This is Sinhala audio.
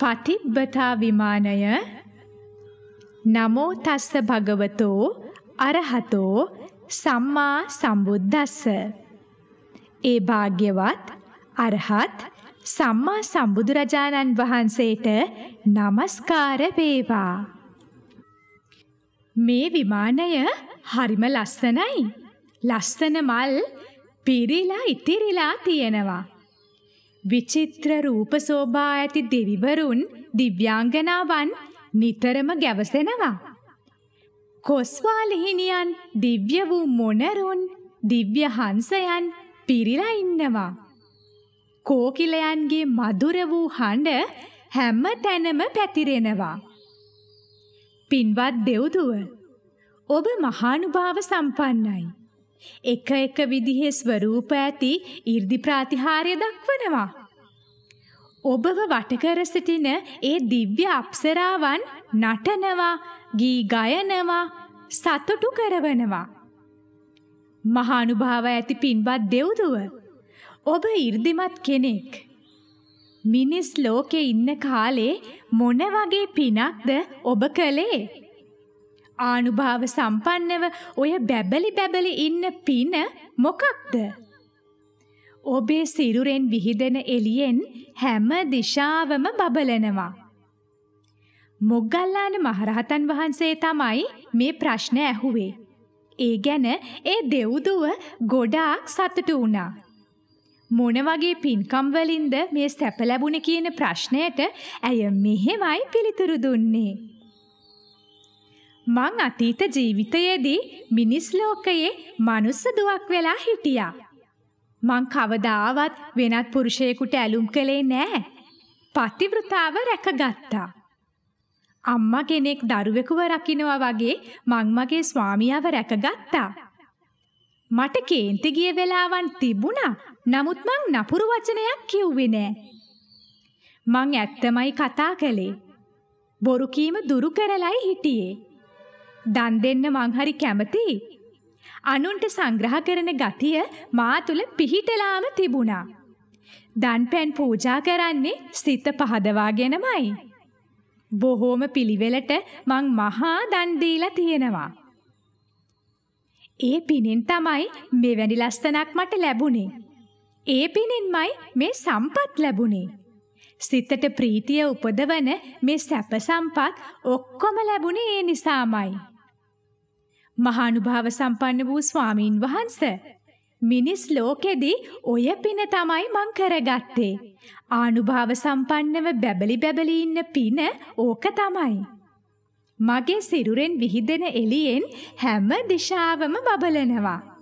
පටිබ්බතා විමානය නමෝ තස්ස භගවතෝ අරහතෝ සම්මා සම්බුද්දස්ස. ඒ භාග්‍යවත් අරහත් සම්මා සම්බුදුරජාණන් වහන්සේට নমස්කාර වේවා. මේ විමානය හරිම ලස්සනයි. ලස්සන මල් පිරිලා ඉතිරිලා තියෙනවා. විචිත්‍ර රූප සෝභා ඇති දෙවිවරුන් දිව්‍යාංගනාවන් නිතරම ගැවසෙනවා. කොස්වාලිහිනියන් දිව්‍ය වූ මොනරුන් දිව්‍ය හංසයන් පිරිලා ඉන්නවා. කෝකිලයන්ගේ මధుර වූ හඬ හැම තැනම පැතිරෙනවා. පින්වත් දෙව්දුව ඔබ මහානුභාව සම්පන්නයි. එක එක විදිහේ ස්වරූප ඇති 이르දි ප්‍රාතිහාර්ය දක්වනවා. ඔබව වටකර සිටින ඒ දිව්‍ය අප්සරාවන් නටනවා, ගී ගයනවා, සතුටු කරවනවා. මහානුභාව ඇති පින්වත් දෙව්දුව ඔබ 이르දිමත් කෙනෙක්. මිනිස් ලෝකේ ඉන්න කාලේ මොන වගේ පිනක්ද ඔබ කළේ? ආනුභාව සම්පන්නව ඔය බැබලි බැබලි ඉන්න පින මොකක්ද? ඔබේ සිරුරෙන් විහිදෙන එළියෙන් හැම දිශාවම බබලනවා. මොග්ගල්ලාන මහරහතන් වහන්සේ තමයි මේ ප්‍රශ්න ඇහුවේ. ඒ ගැන ඒ දෙව්දුව ගොඩාක් සතුටු වුණා. මොන වගේ පින්කම් වලින්ද මේ සැප ලැබුණේ කියන ප්‍රශ්නයට ඇය මෙහෙමයි පිළිතුරු දුන්නේ. මං අතීත ජීවිතයේදී මිනිස් ලෝකයේ මනුස්ස දුවක් වෙලා හිටියා. මං කවදාවත් වෙනත් පුරුෂයෙකුට ඇලුම් කළේ නෑ. පතිවෘතාව රැකගත්තා. අම්මා කෙනෙක් දරුවෙකුව රකින්නවා වගේ මං මගේ ස්වාමියාව රැකගත්තා. මට කේන්ති ගිය වෙලාවන් තිබුණා. නමුත් මං නපුරු වචනයක් කිව්වේ නෑ. මං ඇත්තමයි කතා කළේ. බොරු කීම දුරු කරලයි හිටියේ. දන් දෙන්න මං හරි කැමතියි. අනුන්ට සංග්‍රහ කරන ගතිය මා තුළ පිහිටලාම තිබුණා. දන්පැන් පූජා කරන්නේ සිත පහදවාගෙනමයි. බොහෝම පිළිවෙලට මං මහා දන් දීලා තියෙනවා. ඒ පිනෙන් තමයි මෙවැනි ලස්සනක් මට ලැබුණේ. ඒ පිනෙන්මයි මේ සම්පත් ලැබුණේ. සිතට ප්‍රීතිය උපදවන මේ සැප සම්පත් ඔක්කොම ලැබුණේ ඒ නිසාමයි. මහානුභාව සම්පන්න වූ ස්වාමීන් වහන්ස. මිනිස් ලෝකෙදී ඔය පින තමයි මං කරගත්තේ. ආනුභාව සම්පන්නව බැබලි බැබලි ඉන්න පින ඕක තමයි. මගේ සිරුරෙන් විහිදෙන එළියෙන් හැම දිශාවම බබලනවා.